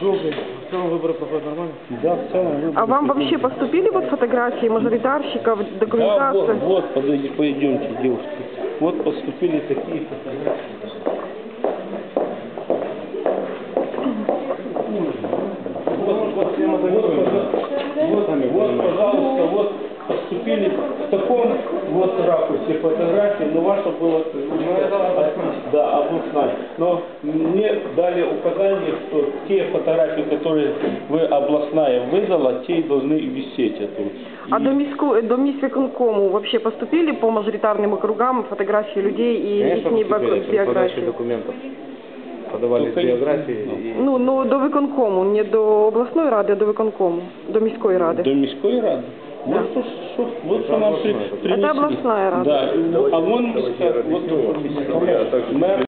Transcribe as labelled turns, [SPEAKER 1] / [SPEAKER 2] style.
[SPEAKER 1] Добрый. В целом выборы проходят нормально?
[SPEAKER 2] Да, в целом. вы-
[SPEAKER 3] А вам вообще поступили вот фотографии мажоритарщиков,
[SPEAKER 2] Да, вот,
[SPEAKER 3] документация?
[SPEAKER 2] вот, подойди, пойдемте, девушки. Вот поступили такие фотографии. Вот, вот, вот, вот, вот, пожалуйста, вот поступили в таком вот ракурсе фотографии, но ваша была да, областная. Но мне дали указание, что те фотографии, которые вы областная выдала, те и должны висеть. Это.
[SPEAKER 3] А до міську до міськвиконкому вообще поступили по мажоритарным округам фотографии людей и
[SPEAKER 1] Конечно,
[SPEAKER 3] их
[SPEAKER 1] поступили. При подаче
[SPEAKER 3] биографии?
[SPEAKER 1] документов подавались
[SPEAKER 2] Только-
[SPEAKER 1] биографии и...
[SPEAKER 3] Ну, ну до виконкому, не до обласної ради, а до виконкому, до міської ради.
[SPEAKER 2] До міської ради. Вот, что, что, вот что нам при, принесли.
[SPEAKER 3] Это областная рада.
[SPEAKER 2] Да, а вон міська, вот, мэр